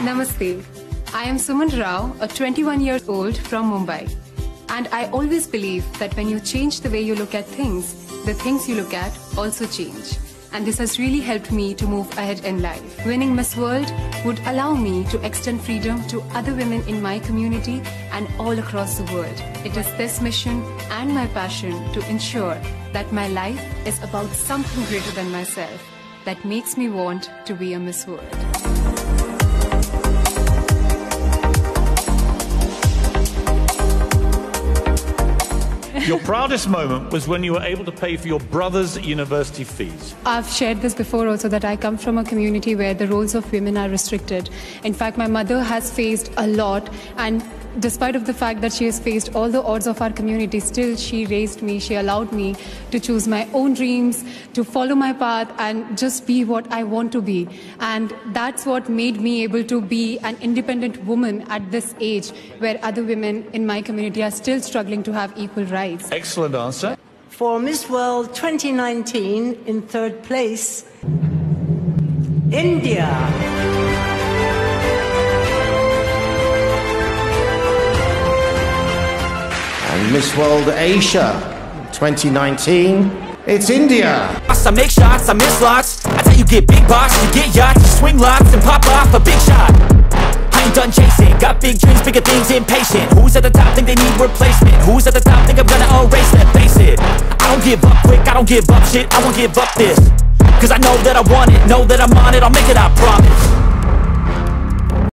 Namaste. I am Suman Rao, a 21 years old from Mumbai. And I always believe that when you change the way you look at things, the things you look at also change. And this has really helped me to move ahead in life. Winning Miss World would allow me to extend freedom to other women in my community and all across the world. It is this mission and my passion to ensure that my life is about something greater than myself that makes me want to be a Miss World. Your proudest moment was when you were able to pay for your brother's university fees. I've shared this before also that I come from a community where the roles of women are restricted. In fact, my mother has faced a lot and despite of the fact that she has faced all the odds of our community, still she raised me, she allowed me to choose my own dreams, to follow my path and just be what I want to be. And that's what made me able to be an independent woman at this age where other women in my community are still struggling to have equal rights. Excellent answer. For Miss World 2019, in third place, India. And Miss World Asia 2019, it's India. I make shots, I miss lots. I tell you get big box, you get yachts, you swing lots and pop off a big shot. I ain't done chasing, got big dreams, bigger things, impatient. Who's at the top think they need replacement? Who's at the top think I'm gonna erase them? Face it, I don't give up quick, I don't give up shit, I won't give up this. Cause I know that I want it, know that I'm on it, I'll make it, I promise.